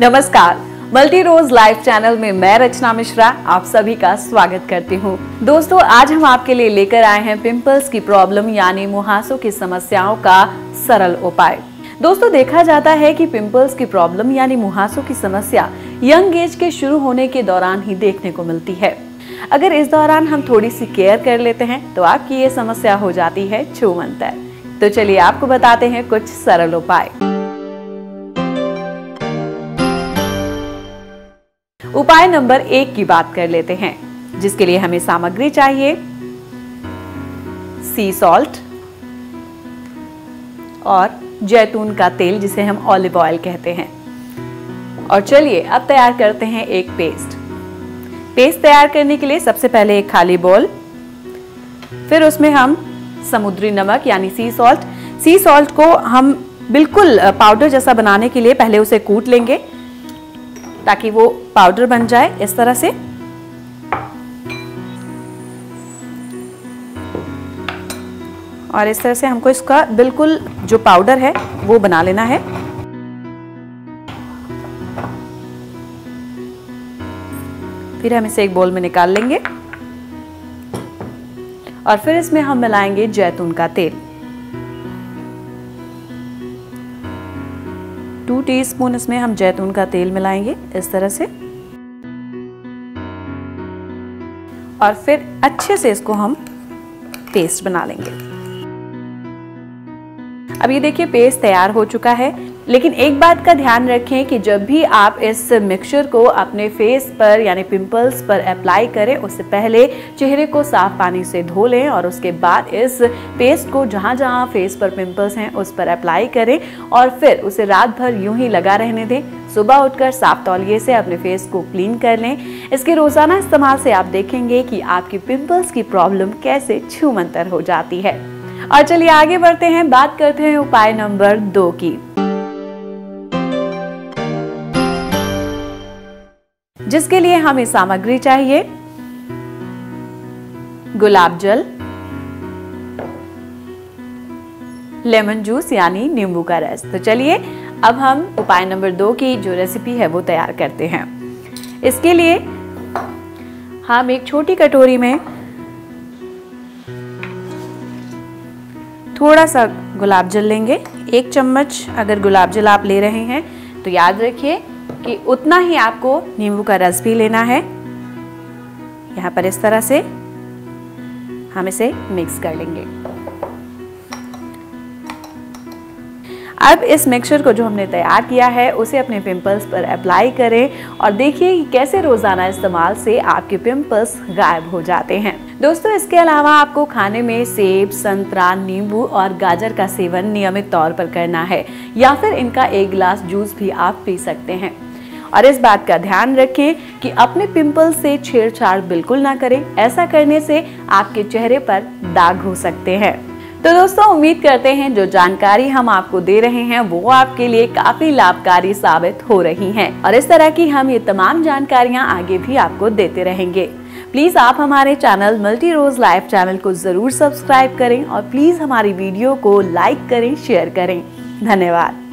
नमस्कार। मल्टी रोज live channel में मैं रचना मिश्रा आप सभी का स्वागत करती हूँ। दोस्तों, आज हम आपके लिए लेकर आए हैं पिंपल्स की प्रॉब्लम यानी मुहासों की समस्याओं का सरल उपाय। दोस्तों, देखा जाता है कि पिंपल्स की प्रॉब्लम यानी मुहासों की समस्या यंग एज के शुरू होने के दौरान ही देखने को मिलती है। अगर इस दौरान हम थोड़ी सी केयर कर लेते हैं तो आपकी ये समस्या हो जाती है छूमंतर। तो चलिए आपको बताते हैं कुछ सरल उपाय। उपाय नंबर एक की बात कर लेते हैं, जिसके लिए हमें सामग्री चाहिए। सी सॉल्ट और जैतून का तेल, जिसे हम ऑलिव ऑयल कहते हैं। और चलिए, अब तैयार करते हैं एक पेस्ट पेस्ट तैयार करने के लिए सबसे पहले एक खाली बोल फिर उसमें हम समुद्री नमक, यानी सी सॉल्ट सी सॉल्ट को हम बिल्कुल पाउडर जैसा बनाने के लिए पहले उसे कूट लेंगे। ताकि वो पाउडर बन जाए इस तरह से। और इस तरह से हमको इसका बिल्कुल जो पाउडर है, वो बना लेना है। फिर हम इसे एक बोल में निकाल लेंगे। और फिर इसमें हम मिलाएँगे जैतून का तेल। टू टीस्पून इसमें हम जैतून का तेल मिलाएँगे, इस तरह से। और फिर अच्छे से इसको हम पेस्ट बना लेंगे। अब ये देखिए पेस्ट तैयार हो चुका है। लेकिन एक बात का ध्यान रखें कि जब भी आप इस मिक्सचर को अपने फेस पर, यानी पिंपल्स पर अप्लाई करें, उससे पहले चेहरे को साफ़ पानी से धो लें और उसके बाद इस पेस्ट को जहाँ जहाँ फेस पर पिंपल्स हैं, उस पर अप्लाई करें और फिर उसे रात भर यूँ ही लगा रहने दें। सुबह उठकर साफ़ तौलिए से अपने फेस को क्लीन कर लें। इसके रोज़ाना इस्तेमाल से आप देखेंगे कि आपकी पिंपल्स की प्रॉब्लम कैसे छूमंतर हो जाती है। और चलिए आगे बढ़ते हैं, बात करते हैं उपाय नंबर दो की। जिसके लिए हमें सामग्री चाहिए, गुलाब जल, लेमन जूस यानी नींबू का रस। तो चलिए, अब हम उपाय नंबर दो की जो रेसिपी है वो तैयार करते हैं। इसके लिए हम एक छोटी कटोरी में थोड़ा सा गुलाब जल लेंगे। एक चम्मच अगर गुलाब जल आप ले रहे हैं तो याद रखिए कि उतना ही आपको नींबू का रस भी लेना है। यहाँ पर इस तरह से हम इसे मिक्स कर लेंगे। अब इस मिक्सचर को जो हमने तैयार किया है, उसे अपने पिंपल्स पर अप्लाई करें और देखिए कि कैसे रोज़ाना इस्तेमाल से आपके पिंपल्स गायब हो जाते हैं। दोस्तों, इसके अलावा आपको खाने में सेब, संतरा, नींबू और गाजर का सेवन नियमित तौर पर करना है, या फिर इनका एक गिलास जूस भी आप पी सकते हैं। और इस बात का ध्यान रखें कि अपने पिंपल से छेड़छाड़ बिल्कुल ना करें। ऐसा करने से आपके चेहरे पर दाग हो सकते हैं। तो दोस्तों, उम्मीद करते हैं जो जानकारी हम आपको दे रहे हैं, वो आपके लिए काफ़ी लाभकारी साबित हो रही हैं। और इस तरह की हम ये तमाम जानकारियाँ आगे भी आपको देते रहेंगे। प्लीज़ आप हमारे चैनल मल्टी रोज लाइव चैनल को ज़रूर सब्सक्राइब करें और प्लीज़ हमारी वीडियो को लाइक करें, शेयर करें। धन्यवाद।